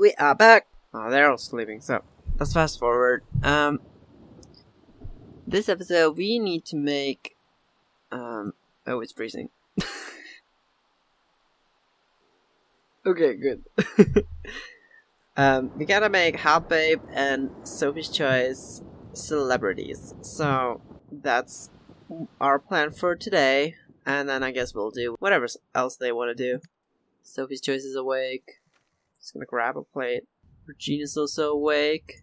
we are back. Oh, they're all sleeping. So let's fast forward. Um, this episode we need to make. Um, oh, it's freezing. okay, good. um, we gotta make Hot Babe and Sophie's Choice celebrities. So that's our plan for today. And then I guess we'll do whatever else they want to do. Sophie's Choice is awake. Just gonna grab a plate. Regina's also awake.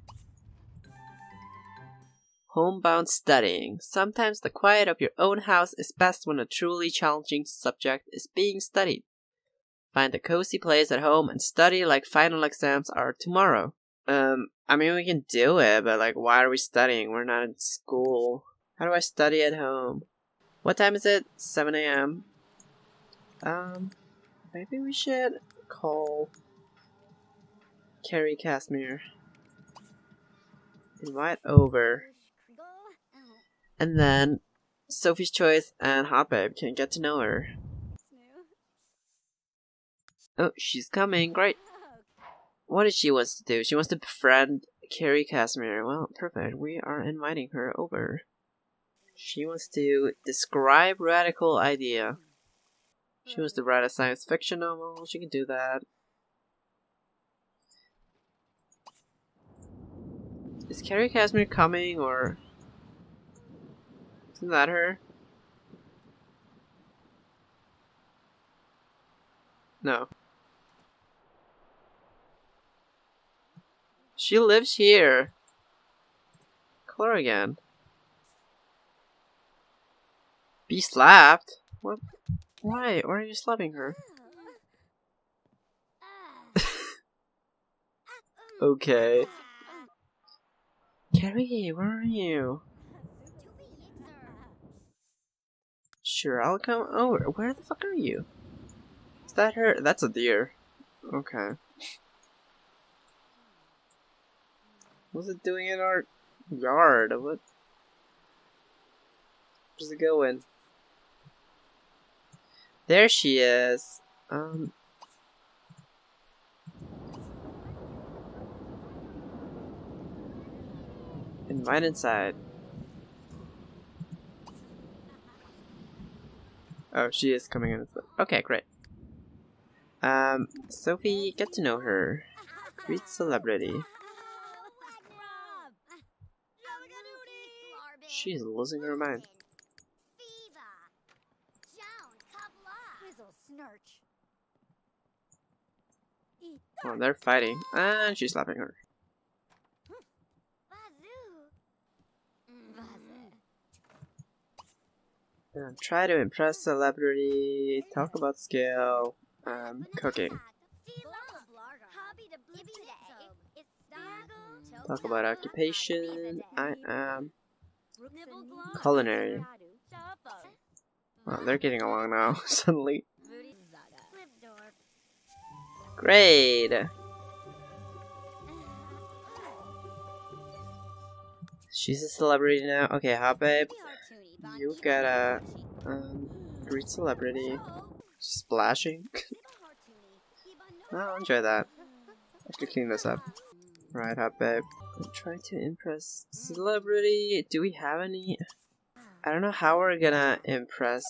Homebound studying. Sometimes the quiet of your own house is best when a truly challenging subject is being studied. Find a cozy place at home and study like final exams are tomorrow. Um, I mean, we can do it, but like, why are we studying? We're not in school. How do I study at home? What time is it? 7 a.m. Um, maybe we should call Carrie Casimir. Invite over. And then Sophie's Choice and Hot Babe can get to know her. Oh, she's coming. Great. What does she wants to do? She wants to befriend Carrie Casimir. Well, perfect. We are inviting her over. She wants to describe radical idea. She wants to write a science fiction novel. She can do that. Is Carrie Casimir coming or isn't that her? No. She lives here. Call her again. Be slapped? What? Why? Why are you slapping her? okay. Carrie, where are you? Sure, I'll come over. Where the fuck are you? Is that her? That's a deer. Okay. What's it doing in our yard? What? Where's it going? There she is. Um. Invite inside. Oh, she is coming in. Okay, great. Um, Sophie, get to know her. Greet celebrity. She's losing her mind. Oh, they're fighting. And she's slapping her. Try to impress celebrity, talk about skill, um, cooking. Talk about occupation, I am culinary. Oh, they're getting along now, suddenly. Great! She's a celebrity now. Okay, hot babe. You get a um, celebrity. Splashing. I'll enjoy that. I could clean this up. Right up, babe. I'm trying to impress celebrity. Do we have any? I don't know how we're gonna impress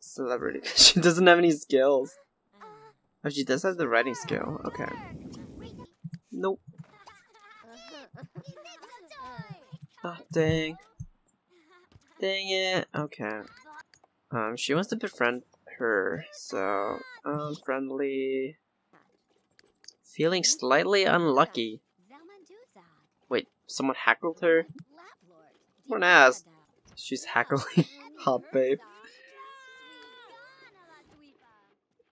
celebrity because she doesn't have any skills. Oh, she does have the writing skill. Okay. Nope. Oh, dang. Dang it. Okay. Um, she wants to befriend her, so, um, friendly. Feeling slightly unlucky. Wait, someone hackled her? What an ass. She's hackling Hot Babe.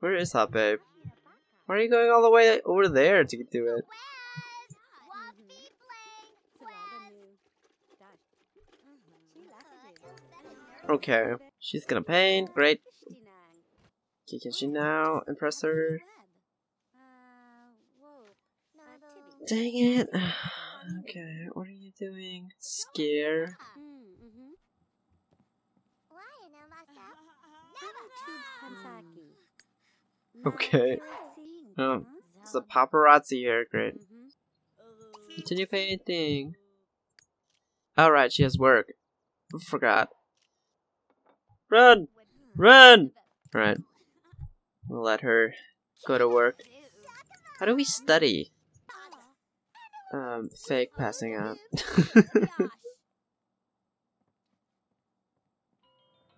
Where is Hot Babe? Why are you going all the way over there to do it? Okay, she's gonna paint, great. Okay, can she now impress her? Dang it! Okay, what are you doing? Scare? Okay. Um, It's a paparazzi here. Great. Continue painting. Alright, she has work. Forgot. Run! Run! Alright. We'll let her go to work. How do we study? Um, fake passing out.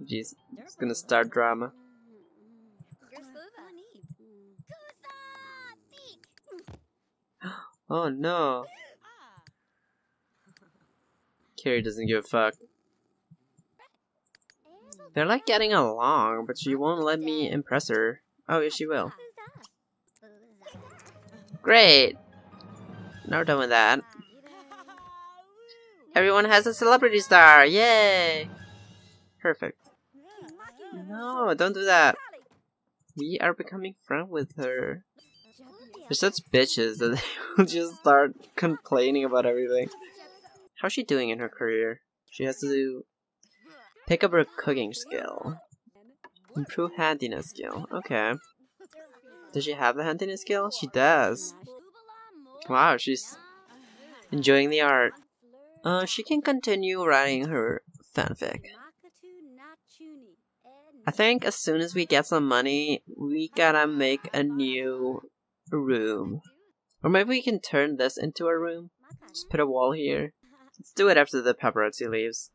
Jeez, it's gonna start drama. Oh no. Carrie doesn't give a fuck. They're like getting along, but she won't let me impress her. Oh, yes, she will. Great! Now we're done with that. Everyone has a celebrity star! Yay! Perfect. No, don't do that. We are becoming friends with her. They're such bitches that they will just start complaining about everything. How's she doing in her career? She has to pick up her cooking skill. Improve handiness skill. Okay. Does she have the handiness skill? She does. Wow, she's enjoying the art. Uh, she can continue writing her fanfic. I think as soon as we get some money, we gotta make a new room. Or maybe we can turn this into a room. Just put a wall here. Let's do it after the paparazzi leaves.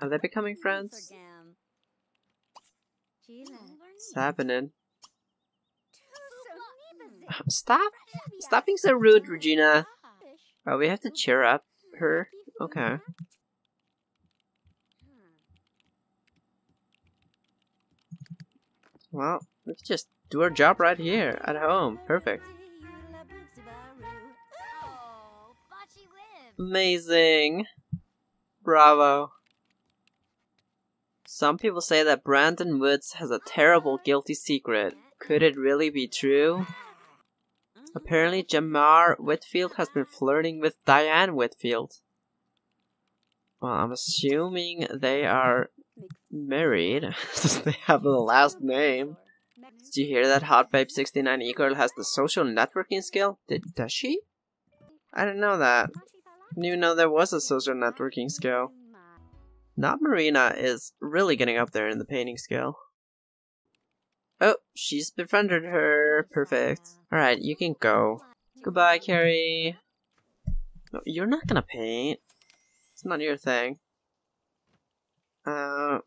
Are they becoming friends? What's happening? Stop! Stop being so rude, Regina! Oh, we have to cheer up her? Okay. Well, we can just do our job right here, at home. Perfect. Amazing. Bravo. Some people say that Brandon Woods has a terrible guilty secret. Could it really be true? Apparently Jamar Whitfield has been flirting with Diane Whitfield. Well, I'm assuming they are married, since they have the last name. Did you hear that Hot Babe 69 e-girl has the social networking skill? Did does she? I didn't know that. I didn't even know there was a social networking skill. Not Marina is really getting up there in the painting skill. Oh, she's befriended her. Perfect. Alright, you can go. Goodbye, Carrie. No, you're not gonna paint. It's not your thing. Uh...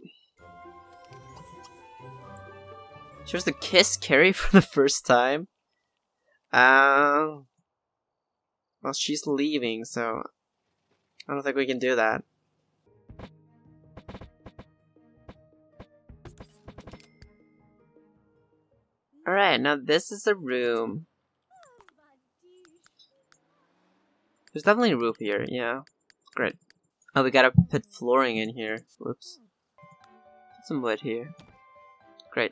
She was to kiss Carrie for the first time. Uh, well, she's leaving, so I don't think we can do that. Alright, now this is a room. There's definitely a roof here, yeah. Great. Oh, we gotta put flooring in here. Whoops. Put some wood here. Great.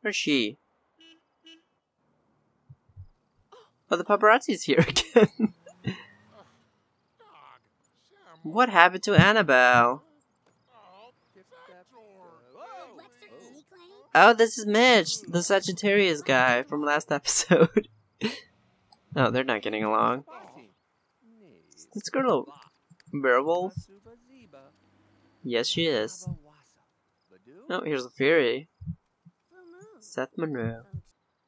Where's she? Oh, the paparazzi's here again. what happened to Annabelle? Oh, this is Mitch, the Sagittarius guy from last episode. oh, they're not getting along. Is this girl a werewolf? Yes, she is. Oh, here's a fairy. Seth Monroe.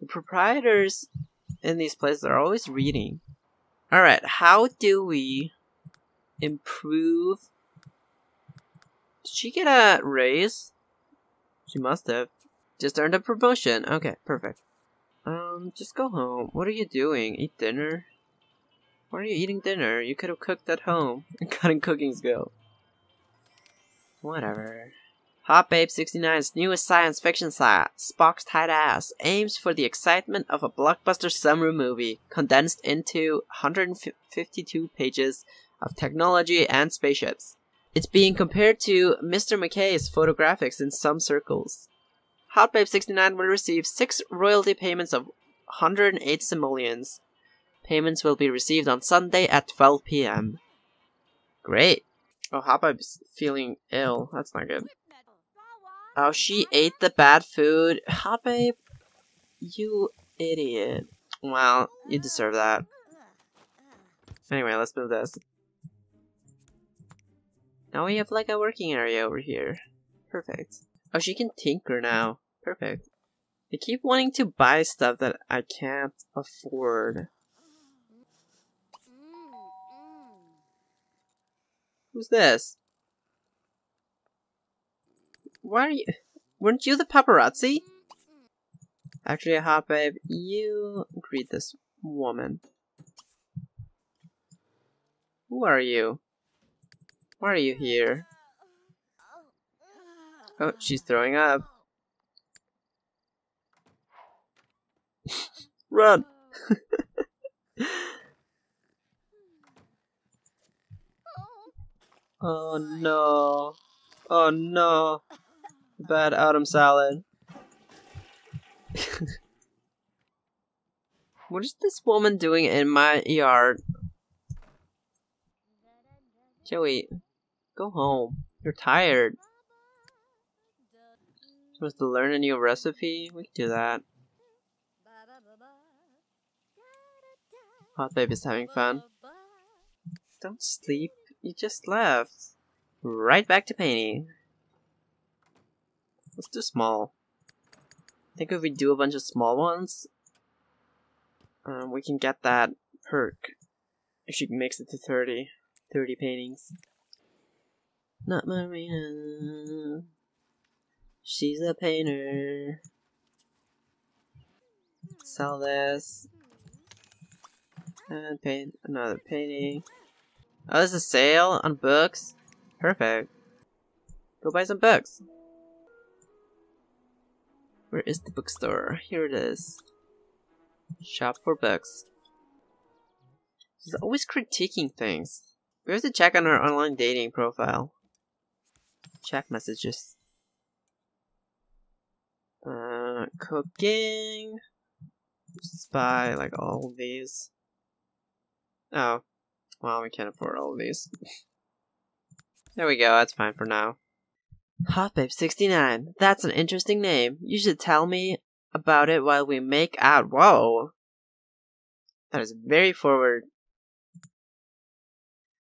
The proprietors in these places are always reading. Alright, how do we improve? Did she get a raise? She must have. Just earned a promotion. Okay, perfect. Um, just go home. What are you doing? Eat dinner? Why are you eating dinner? You could have cooked at home gotten cooking skill. Whatever. Hot Babe 69's newest science fiction site, Spock's Tight Ass, aims for the excitement of a blockbuster summer movie condensed into 152 pages of technology and spaceships. It's being compared to Mr. McKay's photographics in some circles. Hot Babe 69 will receive six royalty payments of 108 simoleons. Payments will be received on Sunday at 12 p.m. Great. Oh, Hot Babe's feeling ill. That's not good. Oh, she ate the bad food. Hot babe, you idiot. Well, you deserve that. Anyway, let's move this. Now we have like a working area over here. Perfect. Oh, she can tinker now. Perfect. I keep wanting to buy stuff that I can't afford. Who's this? Why are you- Weren't you the paparazzi? Actually, uh, hot babe, you greet this woman. Who are you? Why are you here? Oh, she's throwing up. Run! oh no. Oh no. Bad autumn salad. what is this woman doing in my yard? Joey, go home. You're tired. Supposed to learn a new recipe? We can do that. Hot babe is having fun. Don't sleep. You just left. Right back to painting. Let's do small. I think if we do a bunch of small ones, um, we can get that perk. If she makes it to 30. 30 paintings. Not Marina. She's a painter. Sell this. And paint another painting. Oh, there's a sale on books? Perfect. Go buy some books. Where is the bookstore? Here it is. Shop for books. She's always critiquing things. We have to check on her online dating profile. Check messages. Uh, cooking. Just buy like all these. Oh, well, we can't afford all of these. there we go. That's fine for now. Hot Babe 69. That's an interesting name. You should tell me about it while we make out. Whoa. That is very forward.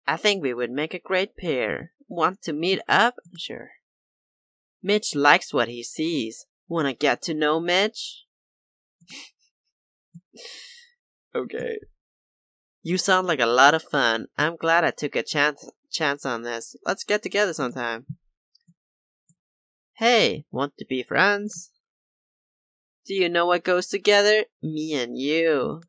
I think we would make a great pair. Want to meet up? Sure. Mitch likes what he sees. Wanna get to know Mitch? okay. You sound like a lot of fun. I'm glad I took a chance chance on this. Let's get together sometime. Hey, want to be friends? Do you know what goes together? Me and you.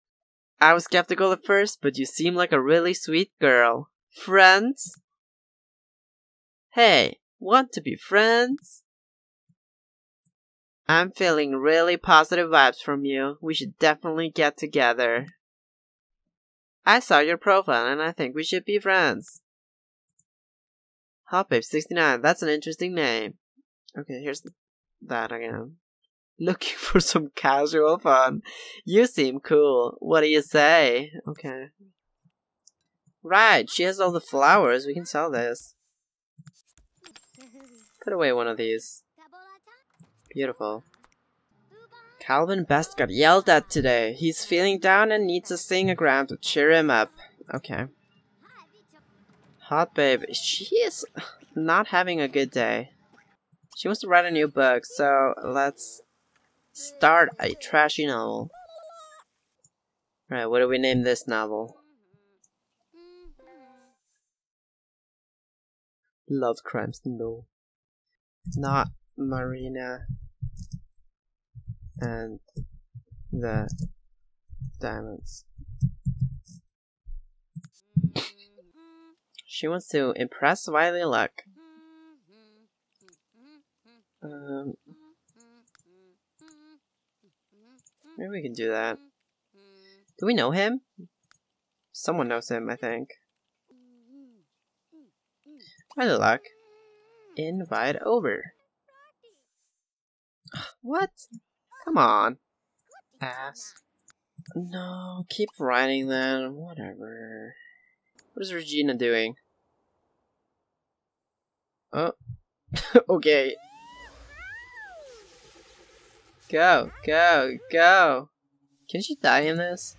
I was skeptical at first, but you seem like a really sweet girl. Friends? Hey, want to be friends? I'm feeling really positive vibes from you. We should definitely get together. I saw your profile and I think we should be friends. Hot Babe 69, that's an interesting name. Okay, here's that again. Looking for some casual fun. You seem cool. What do you say? Okay. Right, she has all the flowers. We can sell this. Put away one of these. Beautiful. Calvin Best got yelled at today. He's feeling down and needs a singagram to cheer him up. Okay. Hot babe, she is not having a good day. She wants to write a new book, so let's start a trashy novel. Alright, what do we name this novel? Love crimes, no. Not Marina and the diamonds. She wants to impress Wiley Luck. Um, maybe we can do that. Do we know him? Someone knows him, I think. Wiley Luck. Invite over. What? Come on. Ass. No, keep writing then. Whatever. What is Regina doing? Oh. okay. Go, go, go. Can she die in this?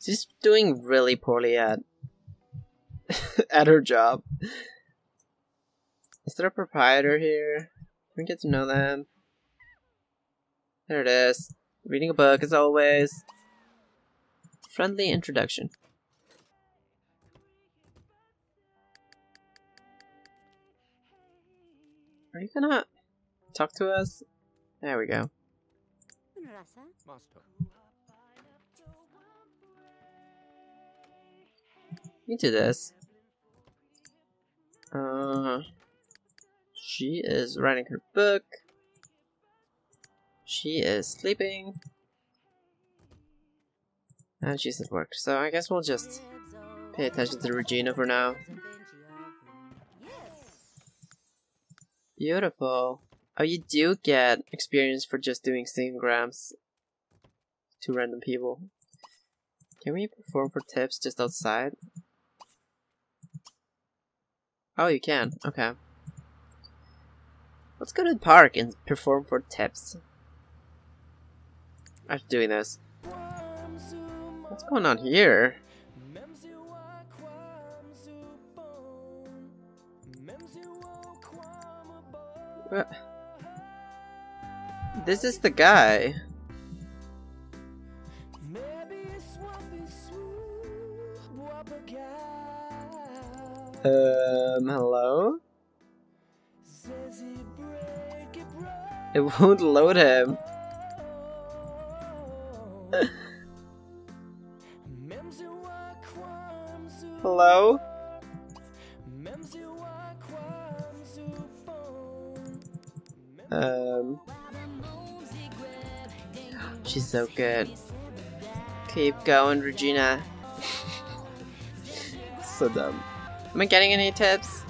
She's doing really poorly at at her job. Is there a proprietor here? Can we get to know them? There it is. Reading a book as always. Friendly introduction. Are you gonna talk to us? There we go. You do this. Uh, she is writing her book. She is sleeping. And she's at work, so I guess we'll just pay attention to Regina for now. Beautiful. Oh, you do get experience for just doing grams to random people. Can we perform for tips just outside? Oh, you can. Okay. Let's go to the park and perform for tips. After doing this. What's going on here? What? This is the guy. Um, hello? It won't load him. Hello? Um, she's so good. Keep going, Regina. so dumb. Am I getting any tips?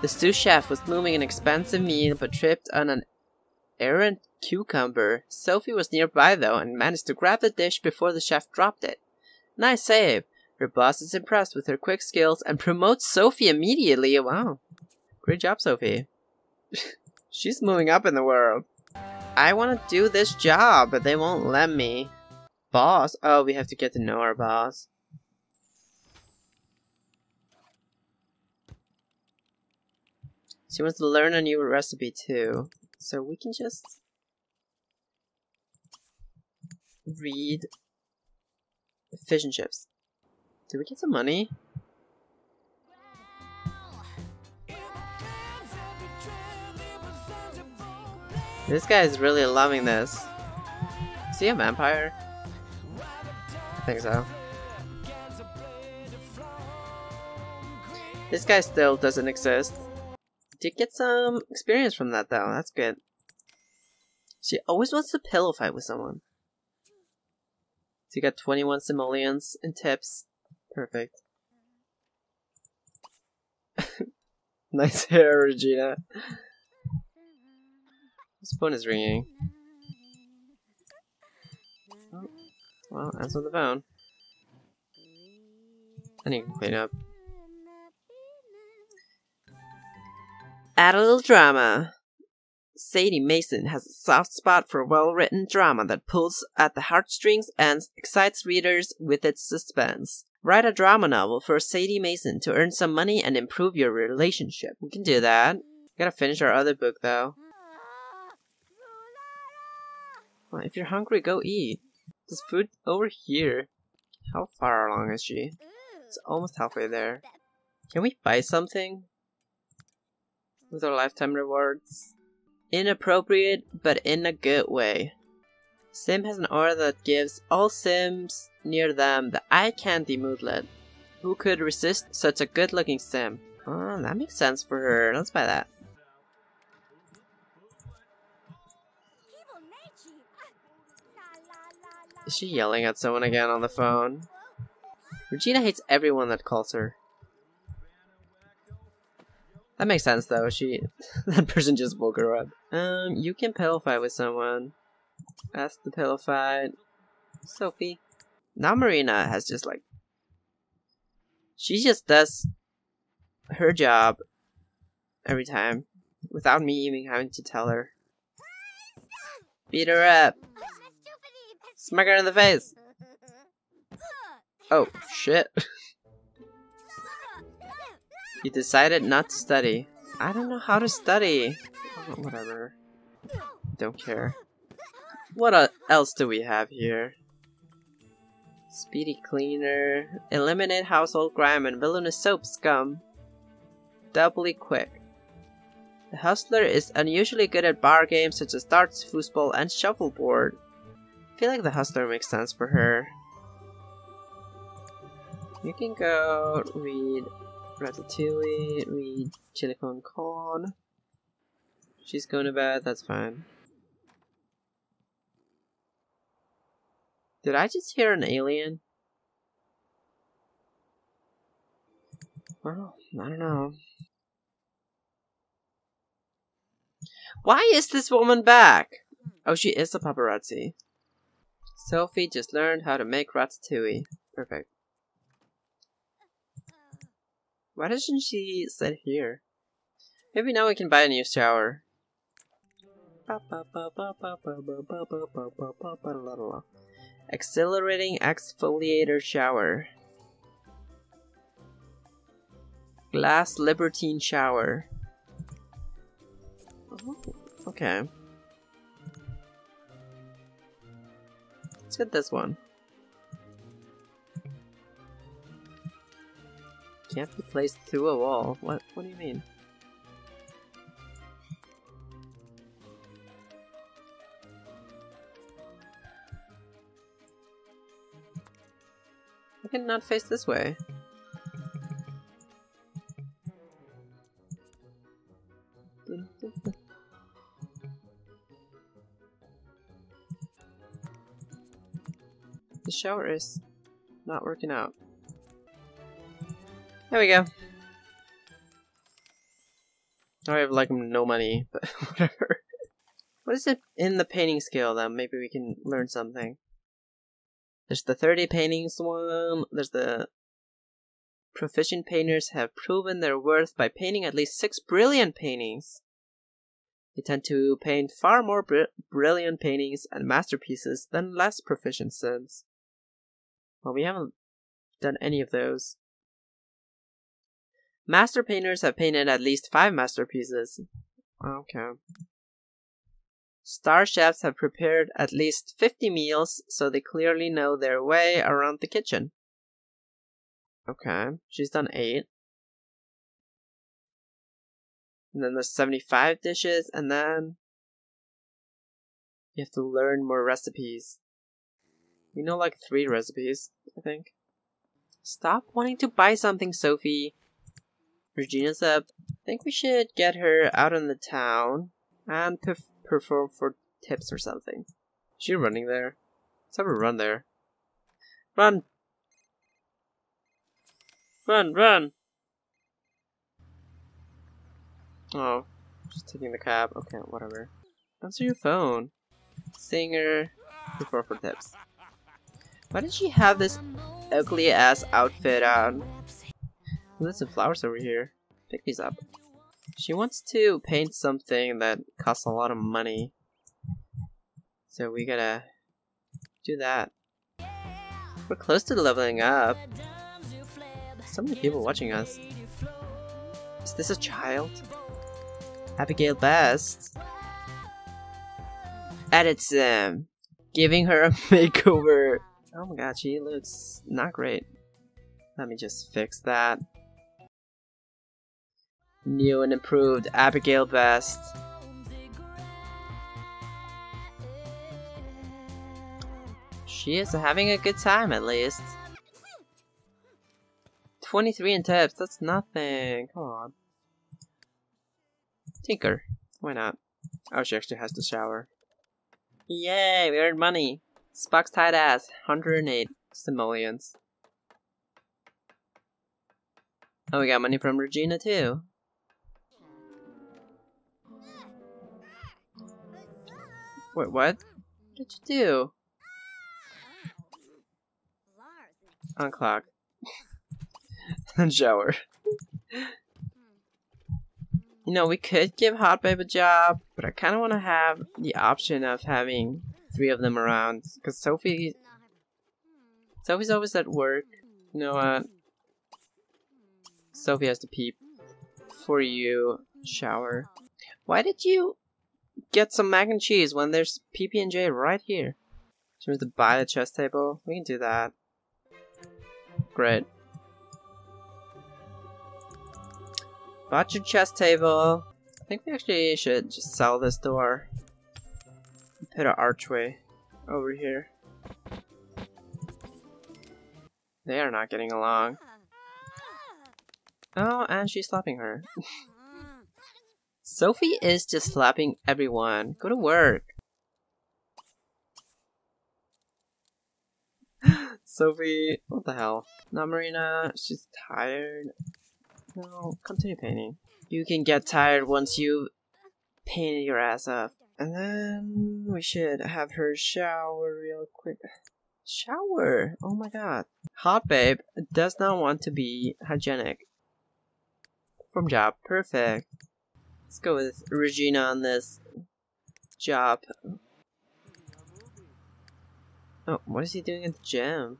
The sous chef was moving an expensive meal but tripped on an errant cucumber. Sophie was nearby though and managed to grab the dish before the chef dropped it. Nice save. Her boss is impressed with her quick skills and promotes Sophie immediately. Wow. Great job, Sophie. She's moving up in the world. I want to do this job, but they won't let me. Boss? Oh, we have to get to know our boss. She wants to learn a new recipe too. So we can just read fish and chips. Did we get some money? This guy is really loving this. Is he a vampire? I think so. This guy still doesn't exist. Did get some experience from that though, that's good. She always wants to pillow fight with someone. So you got 21 simoleons and tips. Perfect. nice hair, Regina. His phone is ringing. Oh, well, answer the phone. I need to clean up. Add a little drama. Sadie Mason has a soft spot for well written drama that pulls at the heartstrings and excites readers with its suspense. Write a drama novel for Sadie Mason to earn some money and improve your relationship. We can do that. Gotta finish our other book though. Well, if you're hungry, go eat. There's food over here. How far along is she? It's almost halfway there. Can we buy something? With our lifetime rewards? Inappropriate, but in a good way. Sim has an aura that gives all Sims near them the eye candy moodlet. Who could resist such a good looking Sim? Oh, that makes sense for her. Let's buy that. Is she yelling at someone again on the phone? Regina hates everyone that calls her. That makes sense though, she that person just woke her up. Um, you can pillow fight with someone. Ask the pillow fight. Sophie. Now Marina has just like she just does her job every time without me even having to tell her. Beat her up. Smack her in the face! Oh, shit. you decided not to study. I don't know how to study. Oh, whatever. Don't care. What else do we have here? Speedy cleaner. Eliminate household grime and villainous soap scum. Doubly quick. The hustler is unusually good at bar games such as darts, foosball, and shuffleboard. I feel like the hustler makes sense for her. You can go read Ratatouille, read Chili Con Con. She's going to bed, that's fine. Did I just hear an alien? Well, I don't know. Why is this woman back? Oh, she is a paparazzi. Sophie just learned how to make ratatouille. Perfect. Why doesn't she sit here? Maybe now we can buy a new shower. Accelerating exfoliator shower. Glass Libertine shower. Oh, okay. Let's get this one. Can't be placed through a wall. What what do you mean? I cannot face this way. The shower is not working out. There we go. I have like no money, but whatever. What is it in the painting skill then? Maybe we can learn something. There's the 30 paintings one, there's the proficient painters have proven their worth by painting at least six brilliant paintings. They tend to paint far more br brilliant paintings and masterpieces than less proficient sims. Well, we haven't done any of those. Master painters have painted at least five masterpieces. Okay. Star chefs have prepared at least 50 meals, so they clearly know their way around the kitchen. Okay, she's done 8. And then there's 75 dishes, and then you have to learn more recipes. We know like 3 recipes, I think. Stop wanting to buy something, Sophie. Regina's up. I think we should get her out in the town and perf perform for tips or something. Is she running there? Let's have her run there. Run! Run, run! Oh, just taking the cab. Okay, whatever. Answer your phone. Singer, perform for tips. Why did she have this ugly ass outfit on? There's some flowers over here. Pick these up. She wants to paint something that costs a lot of money. So we gotta do that. We're close to leveling up. So many people watching us. Is this a child? Abigail Best. Edits them. Giving her a makeover. Oh my god, she looks not great. Let me just fix that. New and improved Abigail Best. She is having a good time at least. 23 in tips, that's nothing. Come on. Tinker. Why not? Oh, she actually has to shower. Yay, we earned money. Spock's tight ass, 108 simoleons. Oh, we got money from Regina too. Wait, what? What did you do? Unclock. and shower. you know, we could give Hot Babe a job, but I kind of want to have the option of having three of them around. Because Sophie... Sophie's always at work. You know what? Sophie has to peep. For you, shower. Why did you get some mac and cheese when there's PB&J right here? She wants to buy the chess table. We can do that. Great. Bought your chess table. I think we actually should just sell this door. Put an archway over here. They are not getting along. Oh, and she's slapping her. Sophie is just slapping everyone. Go to work. Sophie, what the hell? Not Marina, she's tired. No, continue painting. You can get tired once you painted your ass up. And then we should have her shower real quick. Shower! Oh my god. Hot babe does not want to be hygienic. From job. Perfect. Let's go with Regina on this job. Oh, what is he doing at the gym?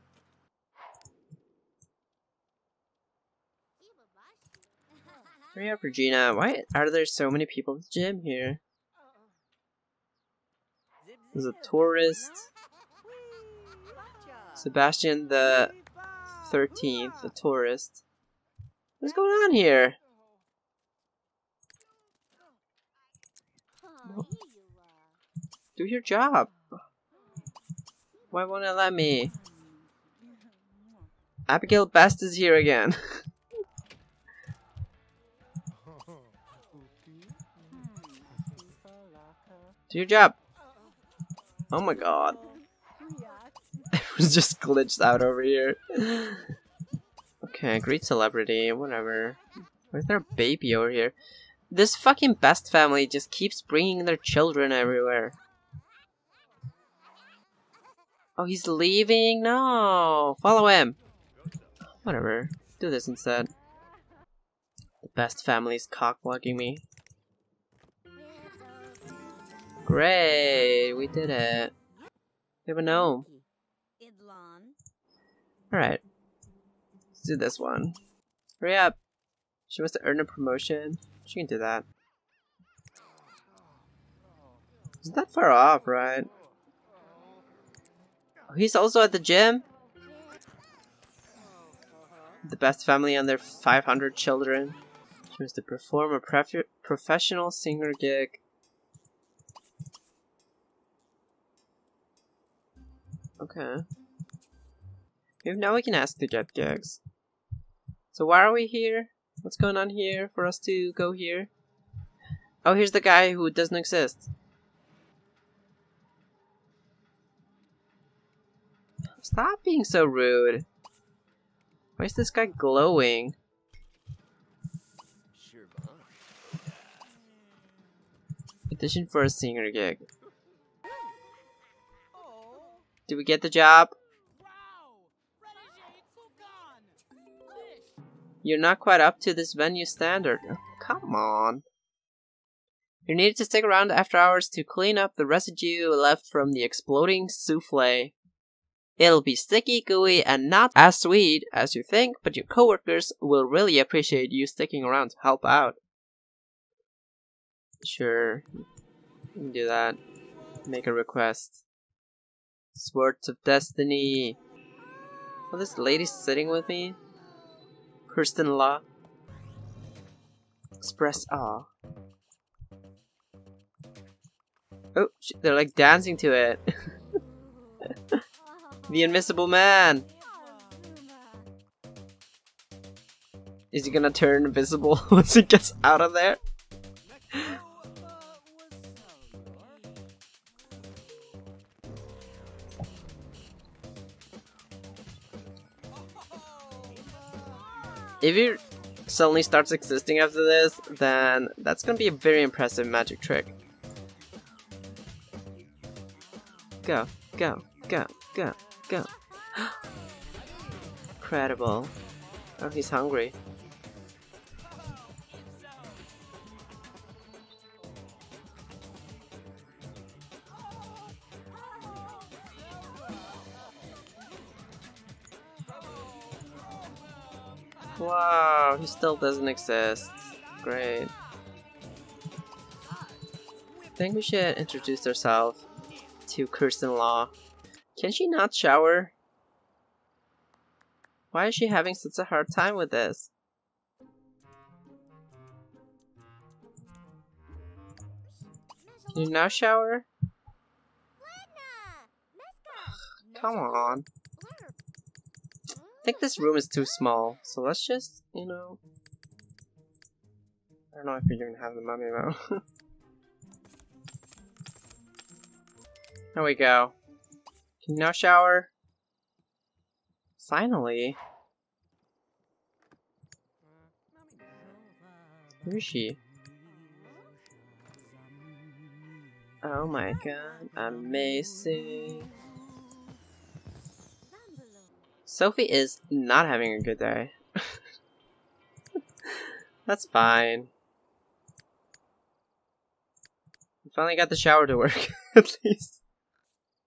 Hurry up, Regina. Why are there so many people at the gym here? There's a tourist. Sebastian the 13th, the tourist. What's going on here? Do your job. Why won't it let me? Abigail Best is here again. Do your job. Oh my god. it was just glitched out over here. okay, great celebrity, whatever. Why is there a baby over here? This fucking best family just keeps bringing their children everywhere. Oh, he's leaving? No! Follow him! Whatever. Do this instead. The best family's cock-blocking me. Great! We did it. We have a gnome. Alright. Let's do this one. Hurry up! She wants to earn a promotion. She can do that. Isn't that far off, right? Oh, he's also at the gym? The best family and their 500 children. She wants to perform a professional singer gig. Okay. Maybe now we can ask to get gigs. So why are we here? What's going on here for us to go here? Oh, here's the guy who doesn't exist. Stop being so rude. Why is this guy glowing? Audition for a singer gig. Did we get the job? You're not quite up to this venue standard. come on. You need to stick around after hours to clean up the residue left from the exploding souffle. It'll be sticky, gooey, and not as sweet as you think, but your coworkers will really appreciate you sticking around to help out. Sure, you can do that. Make a request. Swords of Destiny. Oh, this lady's sitting with me? Kirsten Law. Express awe. Oh, they're like dancing to it. the Invisible Man. Is he gonna turn invisible once he gets out of there? If he suddenly starts existing after this, then that's gonna be a very impressive magic trick. Go, go, go, go, go. Incredible. Oh, he's hungry. Wow, he still doesn't exist. Great. I think we should introduce ourselves to Kirsten Law. Can she not shower? Why is she having such a hard time with this? Can you now shower? Come on. I think this room is too small, so let's just, you know... I don't know if you're gonna have the mummy though. there we go. Can you now shower? Finally. Where is she? Oh my god, amazing. Sophie is not having a good day. That's fine. We finally got the shower to work, at least.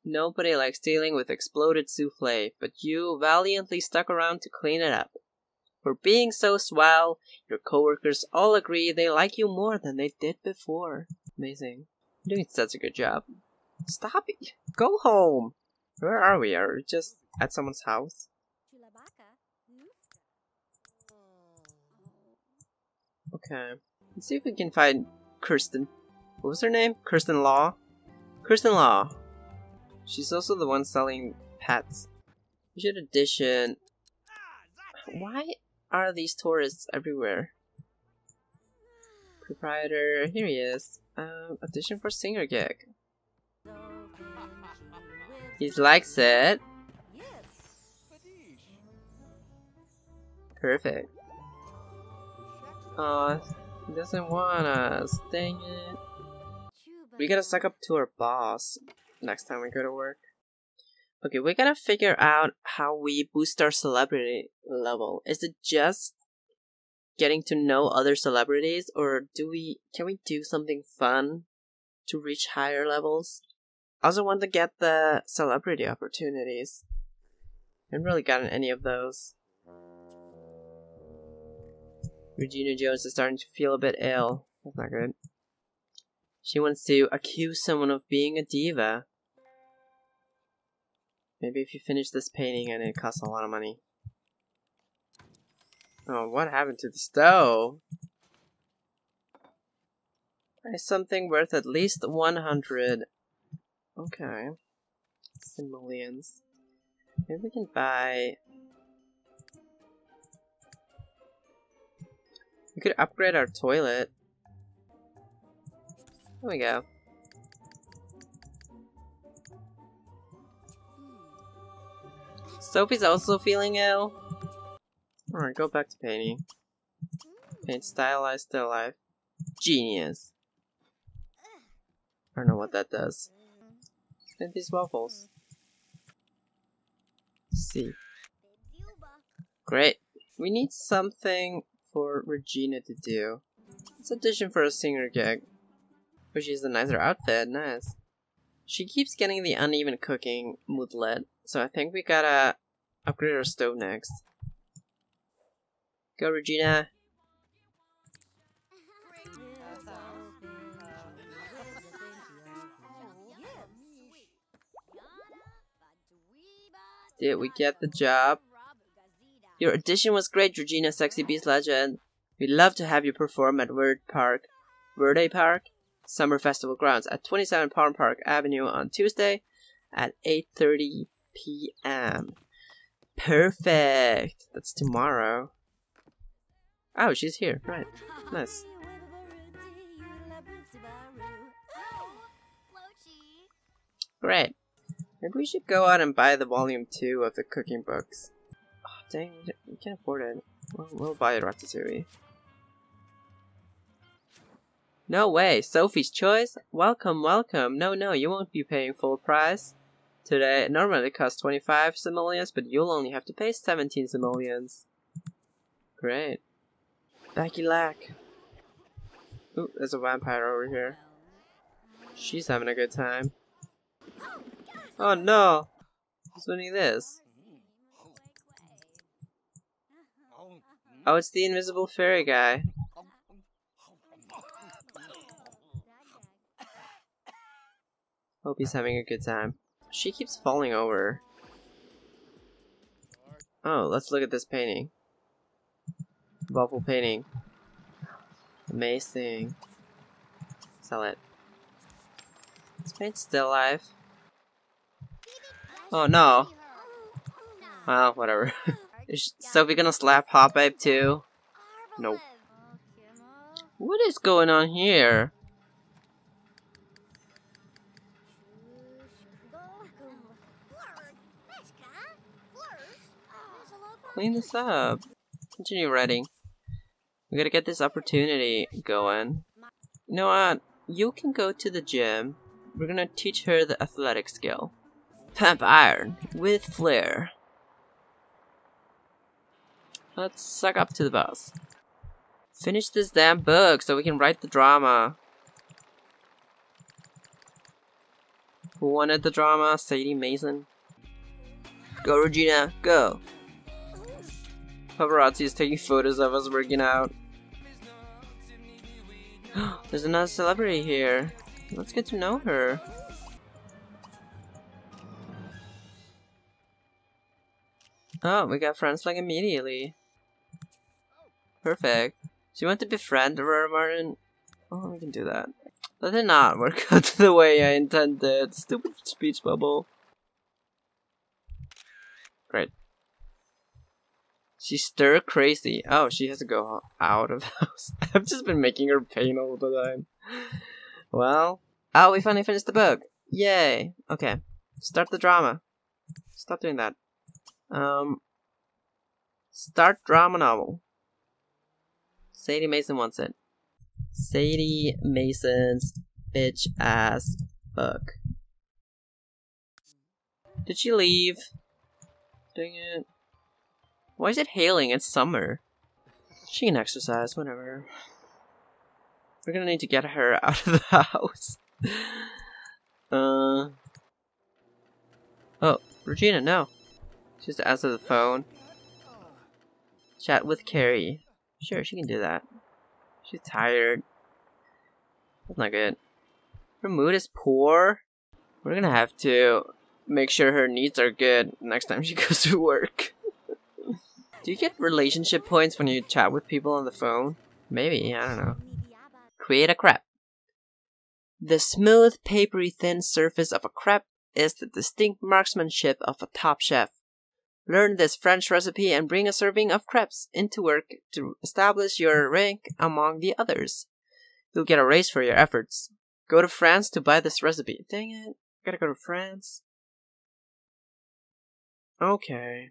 Nobody likes dealing with exploded souffle, but you valiantly stuck around to clean it up. For being so swell, your coworkers all agree they like you more than they did before. Amazing. You're doing such a good job. Stop it! Go home! Where are we? Are we just at someone's house? Okay. Let's see if we can find Kirsten. What was her name? Kirsten Law? Kirsten Law. She's also the one selling pets. We should audition. Why are these tourists everywhere? Proprietor, here he is. Um, audition for singer gig. He likes it. Perfect. Aw, he doesn't want us. Dang it. We gotta suck up to our boss next time we go to work. Okay, we gotta figure out how we boost our celebrity level. Is it just getting to know other celebrities or do we can we do something fun to reach higher levels? I also want to get the celebrity opportunities. I haven't really gotten any of those. Regina Jones is starting to feel a bit ill. That's not good. She wants to accuse someone of being a diva. Maybe if you finish this painting and it costs a lot of money. Oh, what happened to the stove? Buy something worth at least 100. Okay. Simoleons. Maybe we can buy... We could upgrade our toilet. There we go. Sophie's also feeling ill. Alright, go back to painting. Paint stylized still life. Genius. I don't know what that does. Paint these waffles. see. Great. We need something for Regina to do. Let's audition for a singer gig. Oh, she has a nicer outfit. Nice. She keeps getting the uneven cooking moodlet, so I think we gotta upgrade our stove next. Go, Regina. Did we get the job? Your audition was great, Georgina Sexy Beast Legend. We'd love to have you perform at Word Park, Verde Park Summer Festival grounds at 27 Palm Park Avenue on Tuesday at 8:30 p.m. Perfect. That's tomorrow. Oh, she's here. Right. Nice. Great. Maybe we should go out and buy the volume 2 of the cooking books. Dang, we can't afford it. We'll, we'll buy it Ratatouille. No way, Sophie's Choice? Welcome, welcome. No, no, you won't be paying full price. Today, Normally it normally costs 25 simoleons, but you'll only have to pay 17 simoleons. Great. Becky Lack. Ooh, there's a vampire over here. She's having a good time. Oh no! Who's winning this? Oh, it's the invisible fairy guy. Hope he's having a good time. She keeps falling over. Oh, let's look at this painting. Waffle painting. Amazing. Sell it. This paint's still alive. Oh no. Well, whatever. Is Sophie gonna slap Hot Babe too? Nope. What is going on here? Clean this up. Continue writing. We gotta get this opportunity going. You know what? You can go to the gym. We're gonna teach her the athletic skill. Pump iron with flair. Let's suck up to the boss. Finish this damn book so we can write the drama. Who wanted the drama? Sadie Mason. Go Regina, go! Paparazzi is taking photos of us working out. There's another celebrity here. Let's get to know her. Oh, we got friends like immediately. Perfect. So you want to befriend Aurora Martin? Oh, we can do that. That did not work out the way I intended. Stupid speech bubble. Great. She's stir crazy. Oh, she has to go out of the house. I've just been making her pain all the time. Well, oh, we finally finished the book. Yay. Okay, start the drama. Stop doing that. Um, start drama novel. Sadie Mason wants it. Sadie Mason's bitch ass book. Did she leave? Dang it. Why is it hailing? It's summer. She can exercise, whatever. We're gonna need to get her out of the house. uh. Oh, Regina, no. Just answer the phone. Chat with Carrie. Sure, she can do that. She's tired. That's not good. Her mood is poor. We're gonna have to make sure her needs are good next time she goes to work. Do you get relationship points when you chat with people on the phone? Maybe, I don't know. Create a crepe. The smooth, papery thin surface of a crepe is the distinct marksmanship of a top chef. Learn this French recipe and bring a serving of crepes into work to establish your rank among the others. You'll get a raise for your efforts. Go to France to buy this recipe. Dang it, gotta go to France. Okay.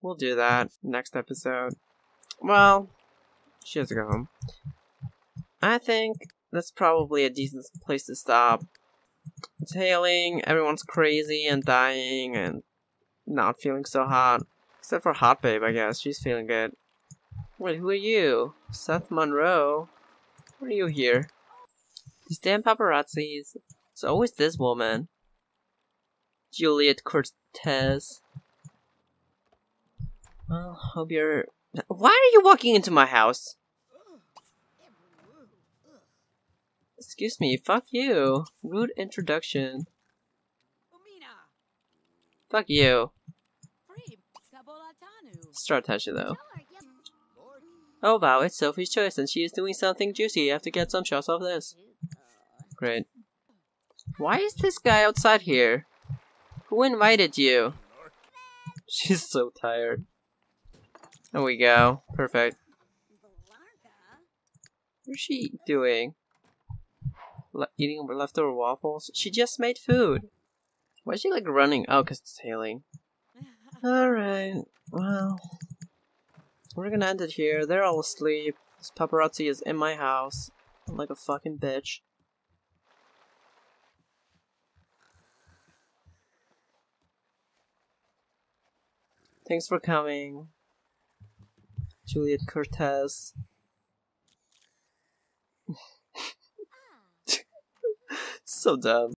We'll do that next episode. Well, she has to go home. I think that's probably a decent place to stop. It's hailing, everyone's crazy and dying and not feeling so hot. Except for Hot Babe, I guess. She's feeling good. Wait, who are you? Seth Monroe? What are you here? These damn paparazzis. It's always this woman. Juliet Cortez. Well, hope you're. Why are you walking into my house? Excuse me, fuck you. Rude introduction. Fuck you. Startashi though. Oh wow, it's Sophie's choice and she is doing something juicy. You have to get some shots of this. Great. Why is this guy outside here? Who invited you? She's so tired. There we go. Perfect. What's she doing? Le eating leftover waffles? She just made food. Why is she like running? Oh, because it's hailing. Alright. Well. We're gonna end it here. They're all asleep. This paparazzi is in my house. I'm like a fucking bitch. Thanks for coming. Juliet Cortez. so dumb.